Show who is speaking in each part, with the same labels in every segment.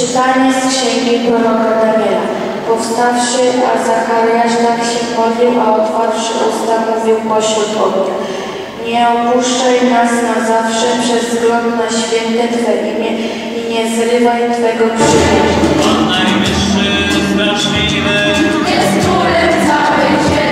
Speaker 1: Czytanie z księgi proroka Daniela. Powstawszy, a Zachariasz tak się modlił, a otwarszy usta mówił pośród ognia. Nie opuszczaj nas na zawsze przez wzgląd na święte Twe imię i nie zrywaj Twego przymierza.
Speaker 2: Pan najwyższy, straszliwy,
Speaker 3: Jest królem całej ziemi,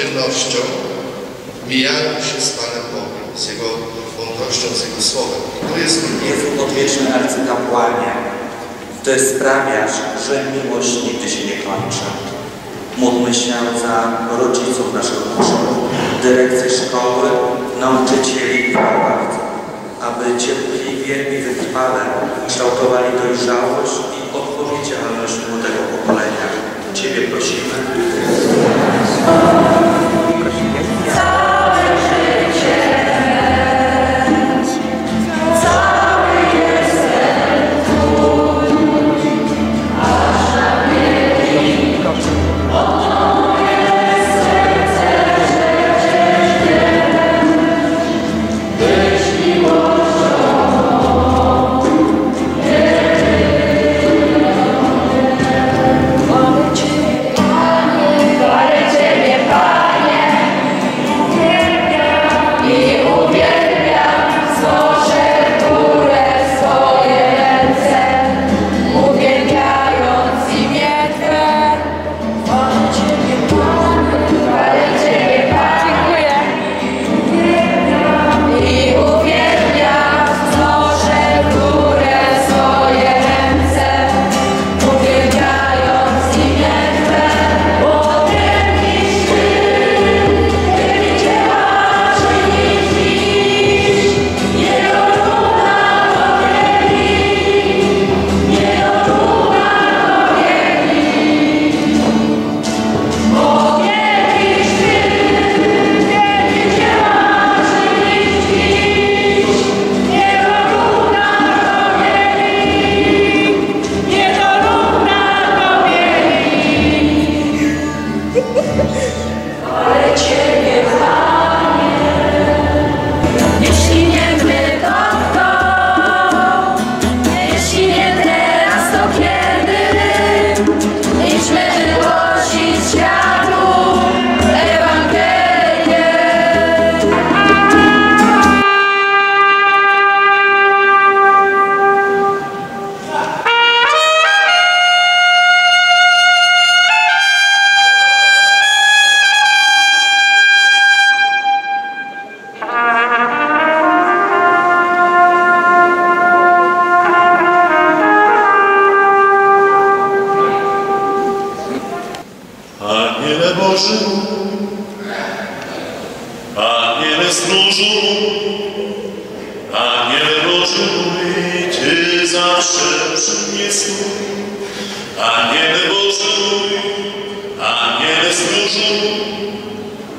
Speaker 4: codziennością mijają się z Panem Bogiem, z Jego mądrością, z Jego Słowem. Tu jest
Speaker 5: Jezu odwieczny arcykapłanie, Ty sprawiasz, że miłość nigdy się nie kończy. Módlmy się za rodziców naszych uczniów, dyrekcję szkoły, nauczycieli i wychowawców, aby cierpliwie i wytrwale kształtowali dojrzałość i odpowiedzialność młodego pokolenia. Ciebie prosimy.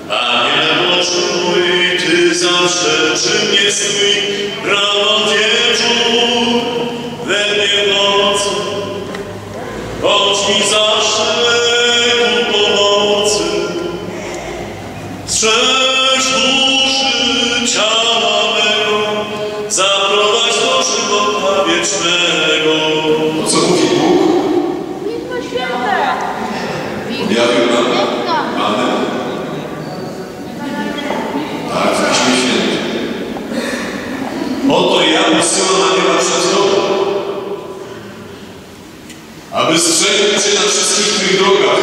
Speaker 3: a nie
Speaker 6: oczu Ty zawsze przy mnie swój, prawo wieczór we mnie nocą, bądź mi zawsze.
Speaker 7: aby strzegł Cię na wszystkich tych drogach.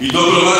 Speaker 7: I doprowadził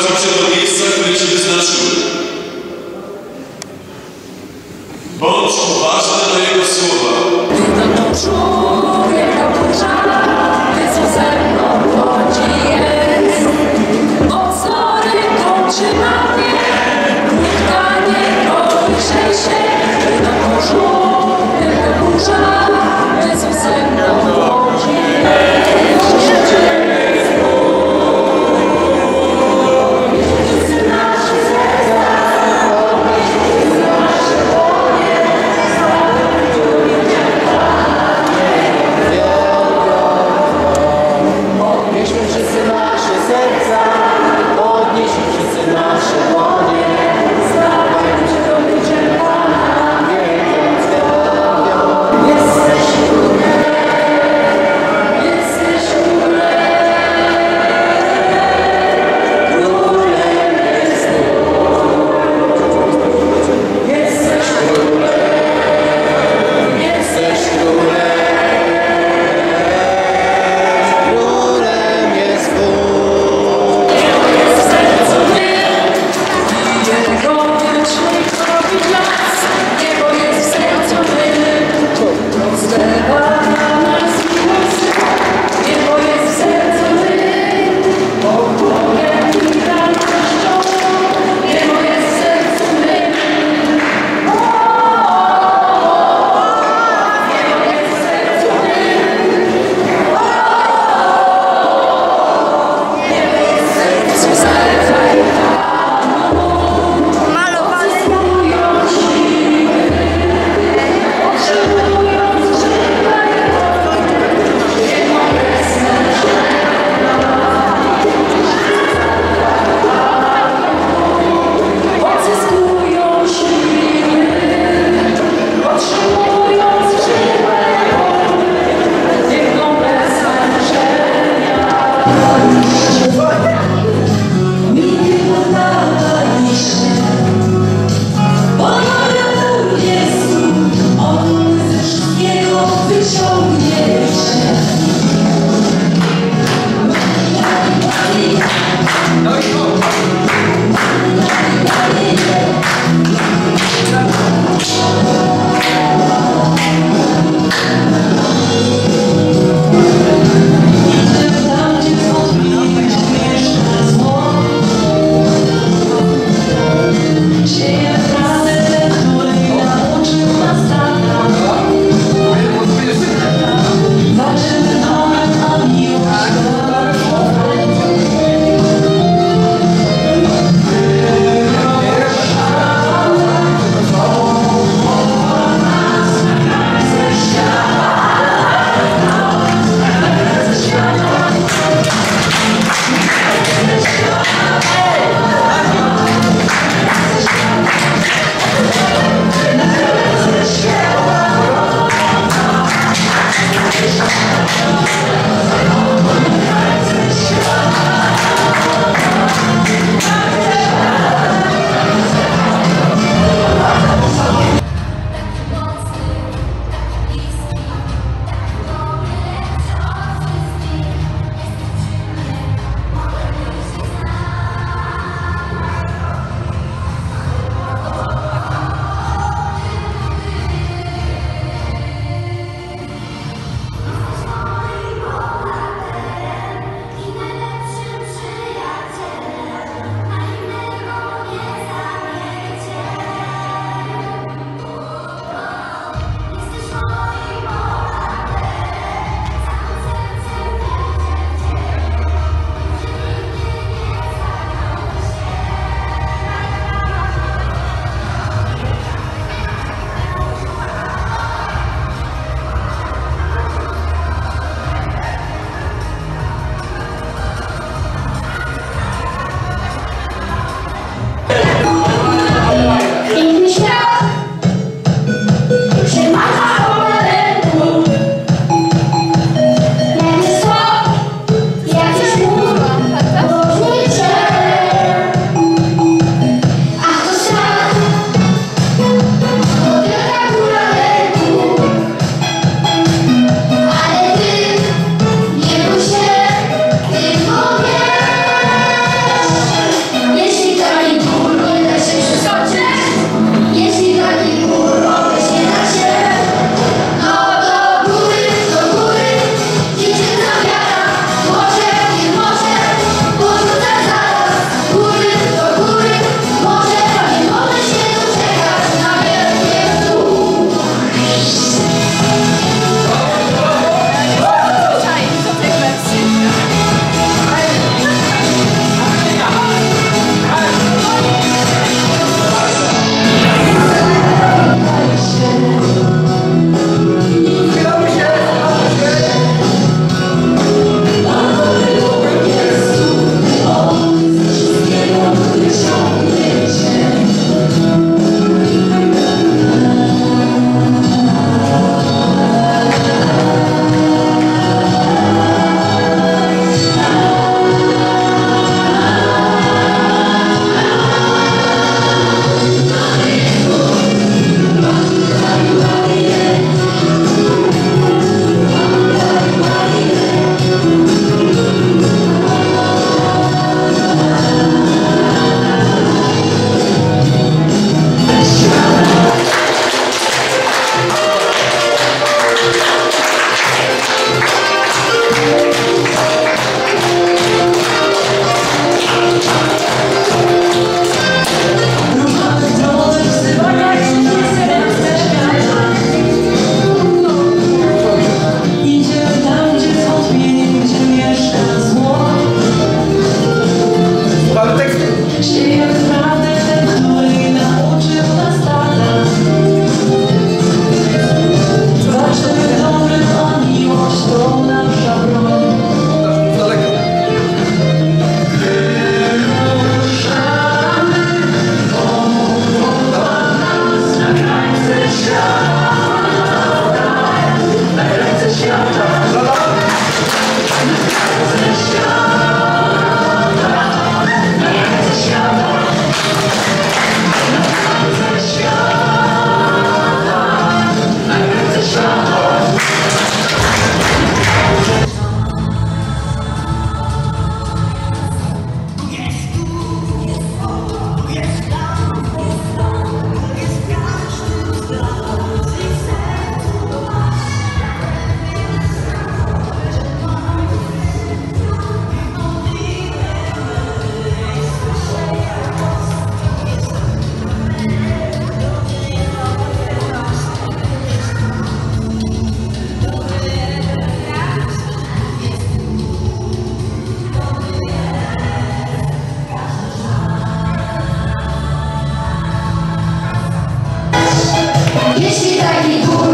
Speaker 8: Если
Speaker 7: так и будет.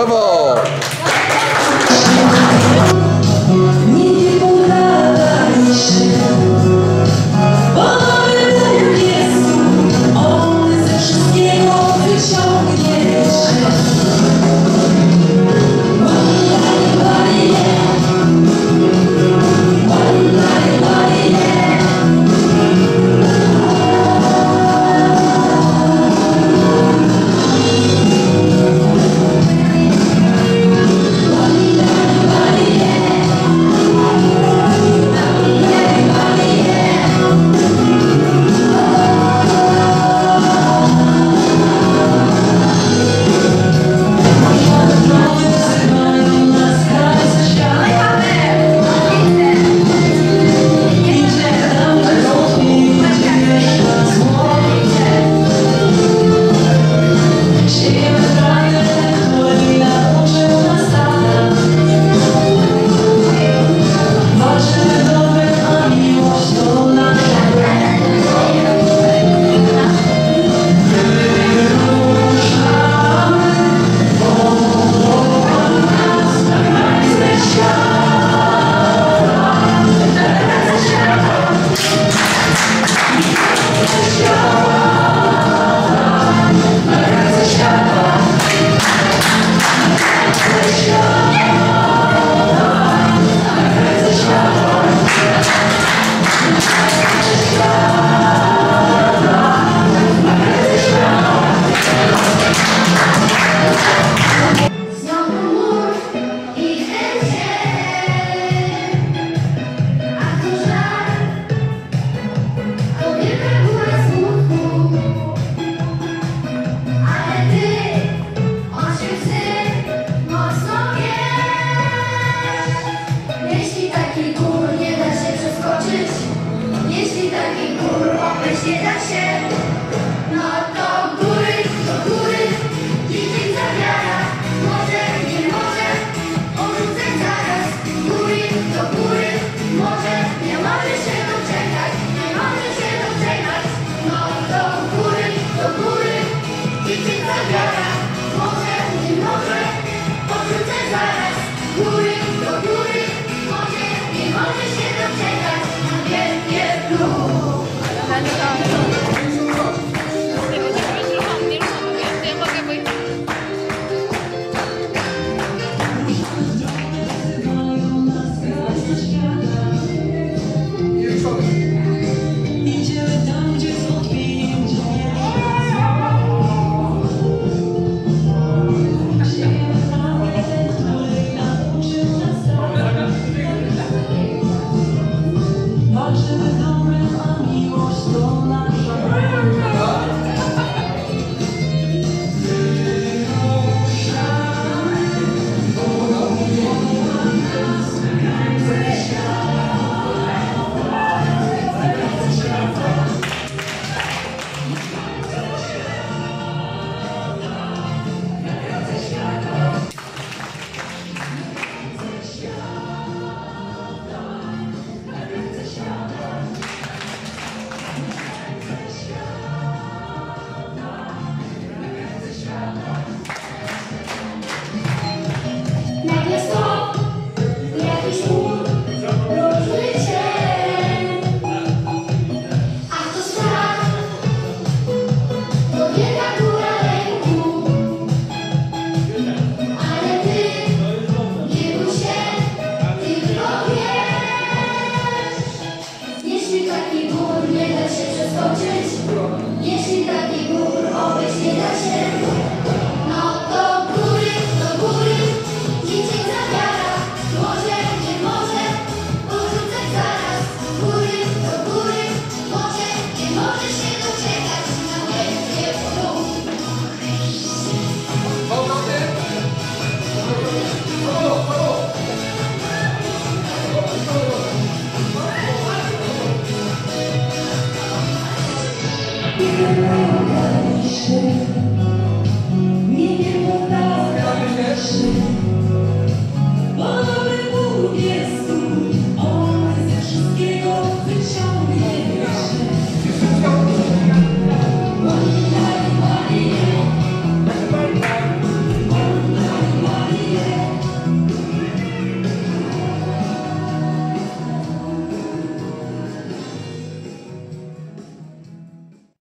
Speaker 7: Bravo!